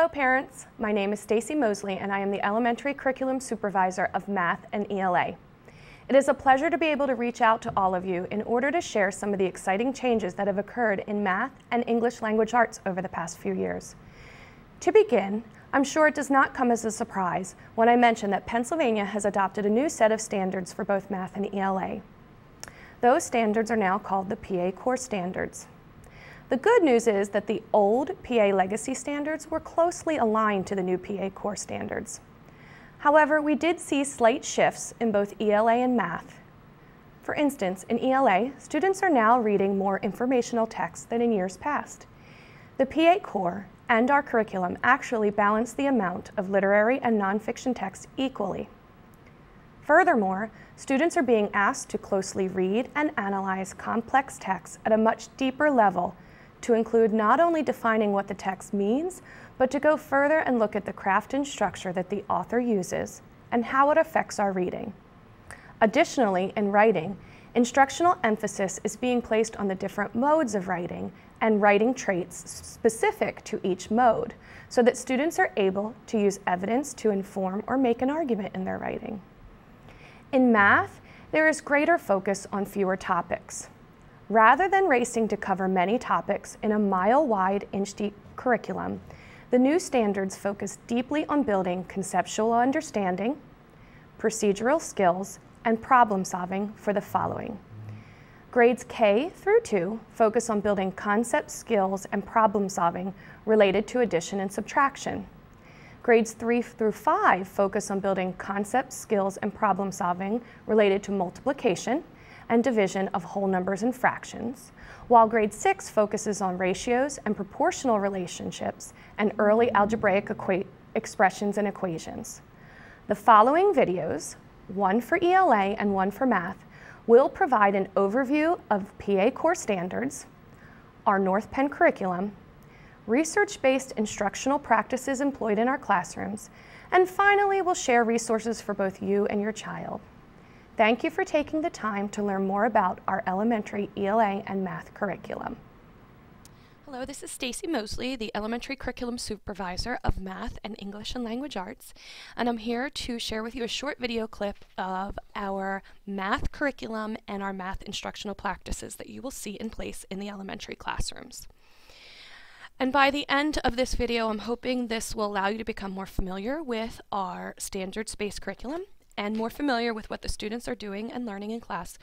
Hello parents, my name is Stacie Moseley and I am the Elementary Curriculum Supervisor of Math and ELA. It is a pleasure to be able to reach out to all of you in order to share some of the exciting changes that have occurred in math and English language arts over the past few years. To begin, I'm sure it does not come as a surprise when I mention that Pennsylvania has adopted a new set of standards for both math and ELA. Those standards are now called the PA Core Standards. The good news is that the old PA legacy standards were closely aligned to the new PA core standards. However, we did see slight shifts in both ELA and math. For instance, in ELA, students are now reading more informational text than in years past. The PA core and our curriculum actually balance the amount of literary and nonfiction text equally. Furthermore, students are being asked to closely read and analyze complex texts at a much deeper level to include not only defining what the text means, but to go further and look at the craft and structure that the author uses and how it affects our reading. Additionally, in writing, instructional emphasis is being placed on the different modes of writing and writing traits specific to each mode so that students are able to use evidence to inform or make an argument in their writing. In math, there is greater focus on fewer topics. Rather than racing to cover many topics in a mile-wide, inch-deep curriculum, the new standards focus deeply on building conceptual understanding, procedural skills, and problem solving for the following. Grades K through 2 focus on building concept skills and problem solving related to addition and subtraction. Grades 3 through 5 focus on building concept skills and problem solving related to multiplication, and division of whole numbers and fractions, while grade 6 focuses on ratios and proportional relationships and early algebraic expressions and equations. The following videos, one for ELA and one for math, will provide an overview of PA core standards, our North Penn curriculum, research-based instructional practices employed in our classrooms, and finally, we'll share resources for both you and your child. Thank you for taking the time to learn more about our elementary ELA and math curriculum. Hello, this is Stacie Moseley, the Elementary Curriculum Supervisor of Math and English and Language Arts, and I'm here to share with you a short video clip of our math curriculum and our math instructional practices that you will see in place in the elementary classrooms. And by the end of this video, I'm hoping this will allow you to become more familiar with our standards-based curriculum and more familiar with what the students are doing and learning in class,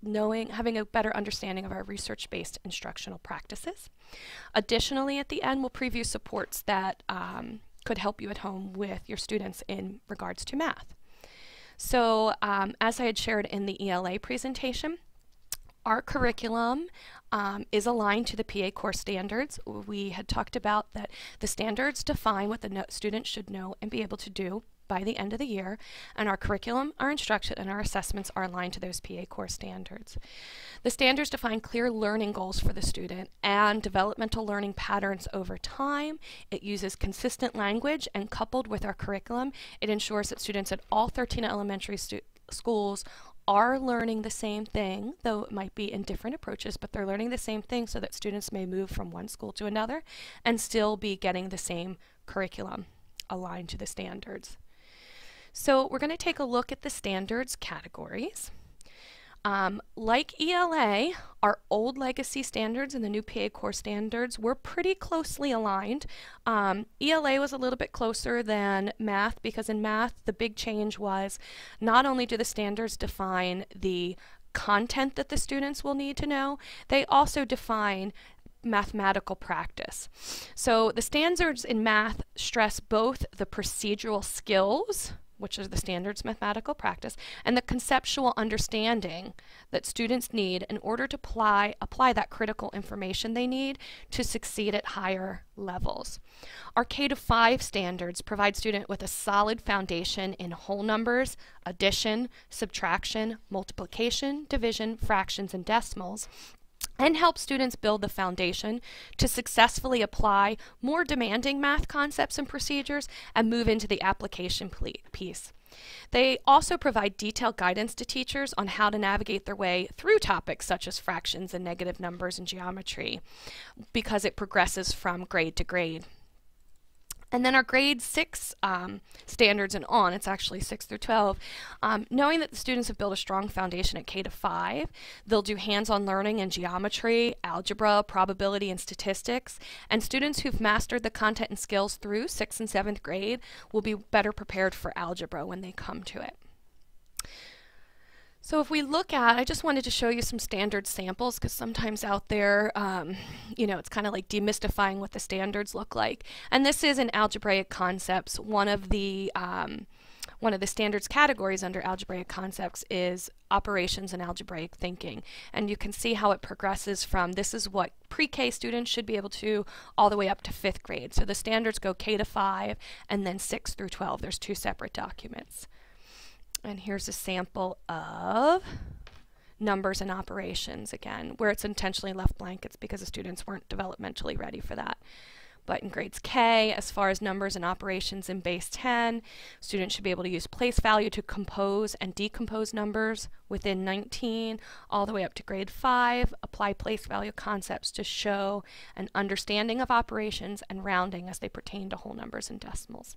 knowing, having a better understanding of our research-based instructional practices. Additionally, at the end, we'll preview supports that um, could help you at home with your students in regards to math. So um, as I had shared in the ELA presentation, our curriculum um, is aligned to the PA core standards. We had talked about that the standards define what the no student should know and be able to do by the end of the year, and our curriculum, our instruction, and our assessments are aligned to those PA core standards. The standards define clear learning goals for the student and developmental learning patterns over time. It uses consistent language, and coupled with our curriculum, it ensures that students at all 13 elementary schools are learning the same thing, though it might be in different approaches, but they're learning the same thing so that students may move from one school to another and still be getting the same curriculum aligned to the standards. So we're going to take a look at the standards categories. Um, like ELA, our old legacy standards and the new PA core standards were pretty closely aligned. Um, ELA was a little bit closer than math because in math the big change was not only do the standards define the content that the students will need to know, they also define mathematical practice. So the standards in math stress both the procedural skills which is the standards mathematical practice, and the conceptual understanding that students need in order to apply, apply that critical information they need to succeed at higher levels. Our K to 5 standards provide students with a solid foundation in whole numbers, addition, subtraction, multiplication, division, fractions, and decimals, and help students build the foundation to successfully apply more demanding math concepts and procedures and move into the application piece. They also provide detailed guidance to teachers on how to navigate their way through topics such as fractions and negative numbers and geometry because it progresses from grade to grade. And then our grade six um, standards and on, it's actually six through 12, um, knowing that the students have built a strong foundation at K to five, they'll do hands-on learning in geometry, algebra, probability, and statistics. And students who've mastered the content and skills through sixth and seventh grade will be better prepared for algebra when they come to it. So if we look at, I just wanted to show you some standard samples because sometimes out there, um, you know, it's kind of like demystifying what the standards look like. And this is in algebraic concepts. One of the um, one of the standards categories under algebraic concepts is operations and algebraic thinking. And you can see how it progresses from this is what pre-K students should be able to all the way up to fifth grade. So the standards go K to five and then six through 12. There's two separate documents. And here's a sample of numbers and operations again, where it's intentionally left blank. It's because the students weren't developmentally ready for that. But in grades K, as far as numbers and operations in base 10, students should be able to use place value to compose and decompose numbers within 19, all the way up to grade 5, apply place value concepts to show an understanding of operations and rounding as they pertain to whole numbers and decimals.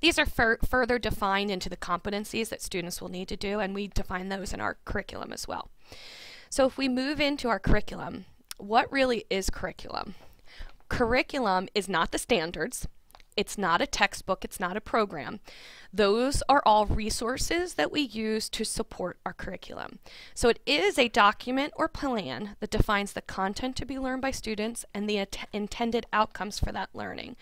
These are fur further defined into the competencies that students will need to do, and we define those in our curriculum as well. So if we move into our curriculum, what really is curriculum? Curriculum is not the standards. It's not a textbook, it's not a program. Those are all resources that we use to support our curriculum. So it is a document or plan that defines the content to be learned by students and the intended outcomes for that learning.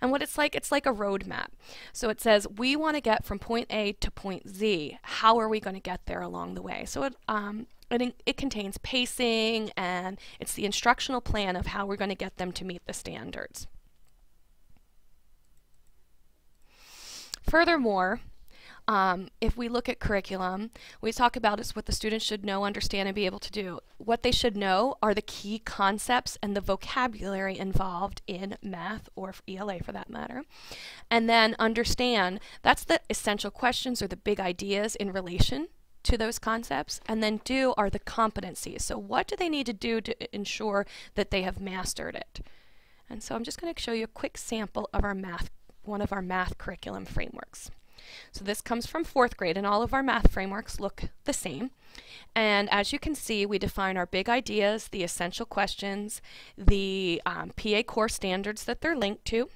And what it's like, it's like a roadmap. So it says, we want to get from point A to point Z. How are we going to get there along the way? So it, um, it, it contains pacing and it's the instructional plan of how we're going to get them to meet the standards. Furthermore, um, if we look at curriculum, we talk about is what the students should know, understand, and be able to do. What they should know are the key concepts and the vocabulary involved in math or ELA for that matter. And then understand that's the essential questions or the big ideas in relation to those concepts. And then do are the competencies. So what do they need to do to ensure that they have mastered it? And so I'm just going to show you a quick sample of our math, one of our math curriculum frameworks. So this comes from fourth grade and all of our math frameworks look the same. And as you can see, we define our big ideas, the essential questions, the um, PA core standards that they're linked to,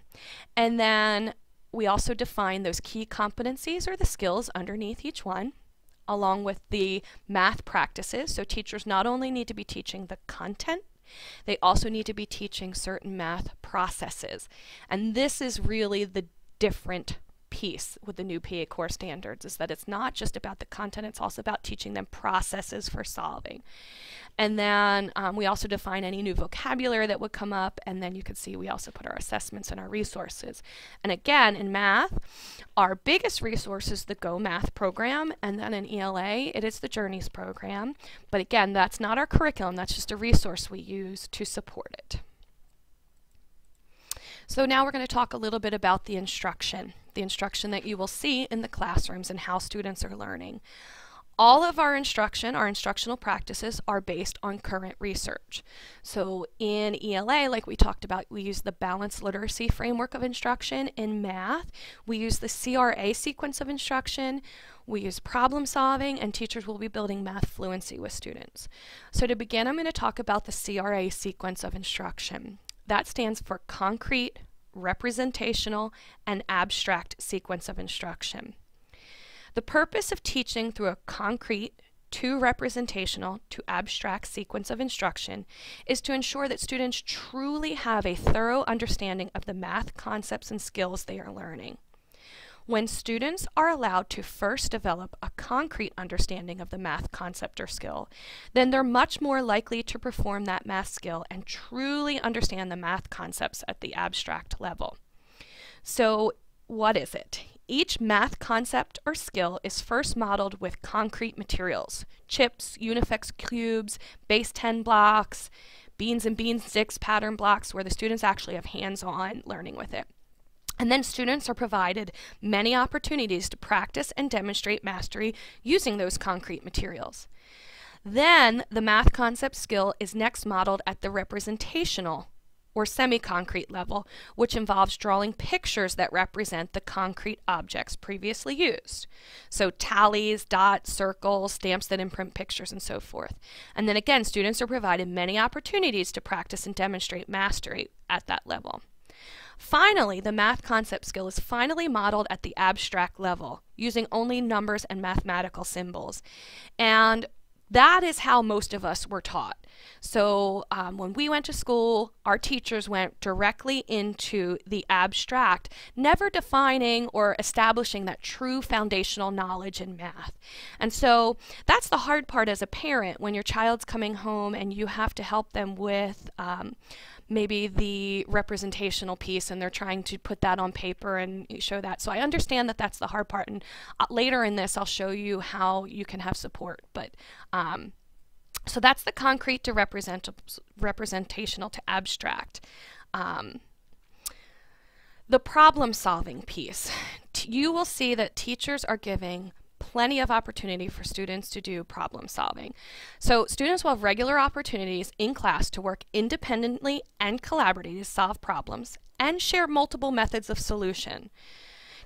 and then we also define those key competencies or the skills underneath each one along with the math practices. So teachers not only need to be teaching the content, they also need to be teaching certain math processes. And this is really the different piece with the new PA core standards is that it's not just about the content, it's also about teaching them processes for solving. And then um, we also define any new vocabulary that would come up, and then you can see we also put our assessments and our resources. And again, in math, our biggest resource is the Go Math program, and then in ELA, it is the Journeys program. But again, that's not our curriculum, that's just a resource we use to support it. So now we're going to talk a little bit about the instruction, the instruction that you will see in the classrooms and how students are learning. All of our instruction, our instructional practices, are based on current research. So in ELA, like we talked about, we use the balanced literacy framework of instruction. In math, we use the CRA sequence of instruction. We use problem solving, and teachers will be building math fluency with students. So to begin, I'm going to talk about the CRA sequence of instruction. That stands for concrete, representational, and abstract sequence of instruction. The purpose of teaching through a concrete, to representational to abstract sequence of instruction is to ensure that students truly have a thorough understanding of the math concepts and skills they are learning. When students are allowed to first develop a concrete understanding of the math concept or skill, then they're much more likely to perform that math skill and truly understand the math concepts at the abstract level. So, what is it? Each math concept or skill is first modeled with concrete materials chips, Unifix cubes, base 10 blocks, beans and bean sticks pattern blocks where the students actually have hands on learning with it. And then students are provided many opportunities to practice and demonstrate mastery using those concrete materials. Then the math concept skill is next modeled at the representational or semi-concrete level, which involves drawing pictures that represent the concrete objects previously used. So tallies, dots, circles, stamps that imprint pictures, and so forth. And then again, students are provided many opportunities to practice and demonstrate mastery at that level. Finally, the math concept skill is finally modeled at the abstract level, using only numbers and mathematical symbols. And that is how most of us were taught. So um, when we went to school, our teachers went directly into the abstract, never defining or establishing that true foundational knowledge in math. And so that's the hard part as a parent when your child's coming home and you have to help them with. Um, maybe the representational piece and they're trying to put that on paper and show that. So I understand that that's the hard part. And uh, later in this, I'll show you how you can have support. But um, so that's the concrete to represent representational to abstract. Um, the problem solving piece. you will see that teachers are giving plenty of opportunity for students to do problem solving. So students will have regular opportunities in class to work independently and collaboratively to solve problems and share multiple methods of solution.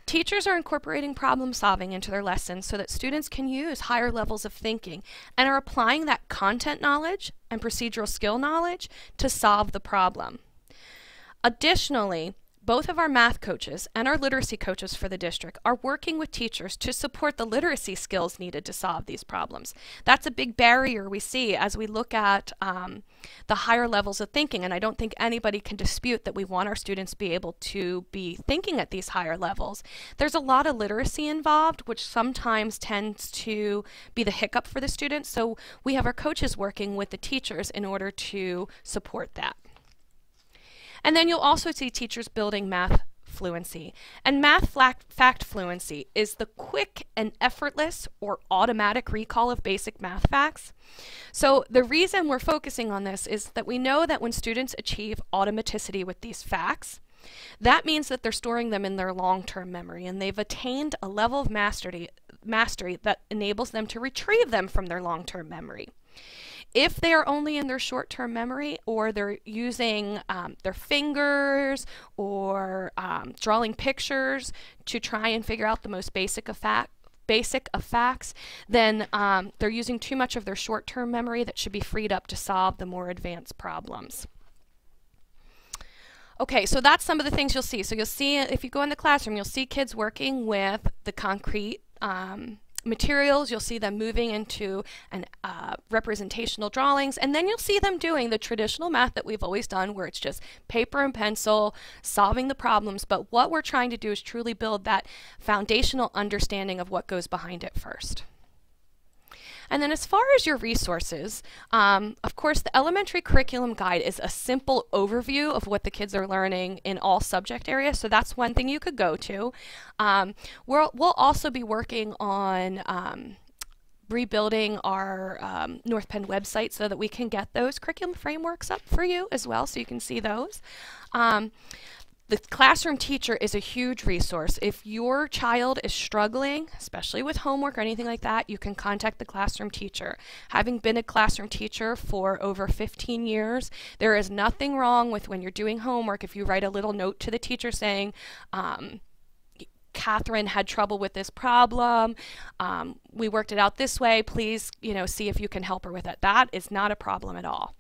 Teachers are incorporating problem solving into their lessons so that students can use higher levels of thinking and are applying that content knowledge and procedural skill knowledge to solve the problem. Additionally, both of our math coaches and our literacy coaches for the district are working with teachers to support the literacy skills needed to solve these problems. That's a big barrier we see as we look at um, the higher levels of thinking. And I don't think anybody can dispute that we want our students to be able to be thinking at these higher levels. There's a lot of literacy involved, which sometimes tends to be the hiccup for the students. So we have our coaches working with the teachers in order to support that. And then you'll also see teachers building math fluency. And math fact fluency is the quick and effortless or automatic recall of basic math facts. So the reason we're focusing on this is that we know that when students achieve automaticity with these facts, that means that they're storing them in their long-term memory and they've attained a level of mastery, mastery that enables them to retrieve them from their long-term memory. If they are only in their short term memory or they're using um, their fingers or um, drawing pictures to try and figure out the most basic of fact, basic of facts, then um, they're using too much of their short-term memory that should be freed up to solve the more advanced problems. Okay, so that's some of the things you'll see. So you'll see, if you go in the classroom, you'll see kids working with the concrete um, materials, you'll see them moving into an uh, representational drawings, and then you'll see them doing the traditional math that we've always done where it's just paper and pencil, solving the problems, but what we're trying to do is truly build that foundational understanding of what goes behind it first. And then as far as your resources, um, of course, the elementary curriculum guide is a simple overview of what the kids are learning in all subject areas. So that's one thing you could go to. Um, we'll, we'll also be working on um, rebuilding our um, North Penn website so that we can get those curriculum frameworks up for you as well so you can see those. Um, the classroom teacher is a huge resource. If your child is struggling, especially with homework or anything like that, you can contact the classroom teacher. Having been a classroom teacher for over 15 years, there is nothing wrong with when you're doing homework if you write a little note to the teacher saying, um, Catherine had trouble with this problem. Um, we worked it out this way. Please, you know, see if you can help her with it. That is not a problem at all.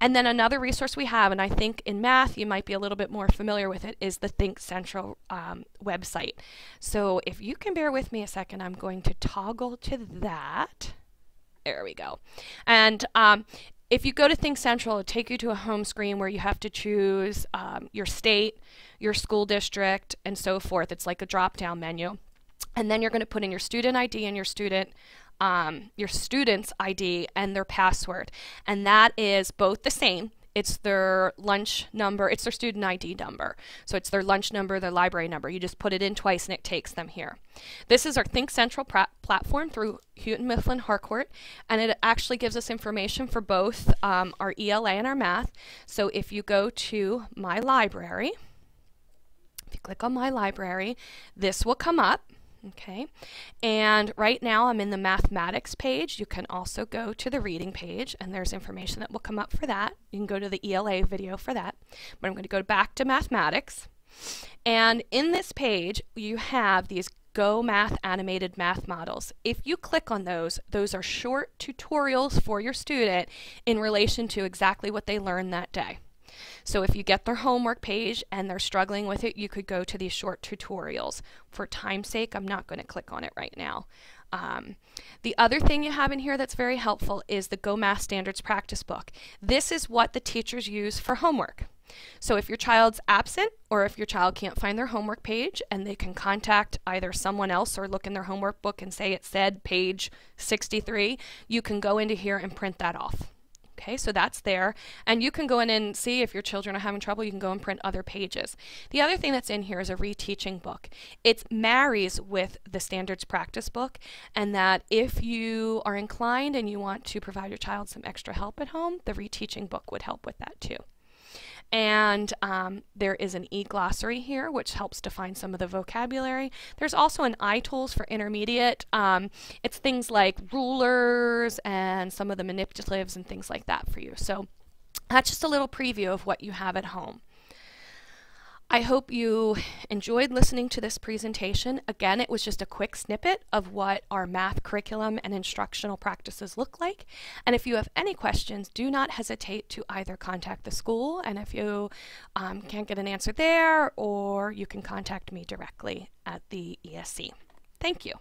And then another resource we have, and I think in math you might be a little bit more familiar with it, is the Think Central um, website. So if you can bear with me a second, I'm going to toggle to that. There we go. And um, if you go to Think Central, it'll take you to a home screen where you have to choose um, your state, your school district, and so forth. It's like a drop down menu. And then you're going to put in your student ID and your student um, your student's ID and their password. And that is both the same. It's their lunch number, it's their student ID number. So it's their lunch number, their library number. You just put it in twice and it takes them here. This is our Think Central platform through Houghton Mifflin Harcourt, and it actually gives us information for both um, our ELA and our math. So if you go to My Library, if you click on My Library, this will come up. Okay, and right now I'm in the mathematics page. You can also go to the reading page, and there's information that will come up for that. You can go to the ELA video for that. But I'm going to go back to mathematics. And in this page, you have these Go Math animated math models. If you click on those, those are short tutorials for your student in relation to exactly what they learned that day. So if you get their homework page and they're struggling with it, you could go to these short tutorials. For time's sake, I'm not going to click on it right now. Um, the other thing you have in here that's very helpful is the Go Math Standards Practice Book. This is what the teachers use for homework. So if your child's absent or if your child can't find their homework page and they can contact either someone else or look in their homework book and say it said page 63, you can go into here and print that off. Okay, so that's there. And you can go in and see if your children are having trouble, you can go and print other pages. The other thing that's in here is a reteaching book. It marries with the standards practice book, and that if you are inclined and you want to provide your child some extra help at home, the reteaching book would help with that too. And um, there is an e-glossary here, which helps define some of the vocabulary. There's also an iTools for intermediate. Um, it's things like rulers and some of the manipulatives and things like that for you. So that's just a little preview of what you have at home. I hope you enjoyed listening to this presentation. Again, it was just a quick snippet of what our math curriculum and instructional practices look like. And if you have any questions, do not hesitate to either contact the school, and if you um, can't get an answer there, or you can contact me directly at the ESC. Thank you.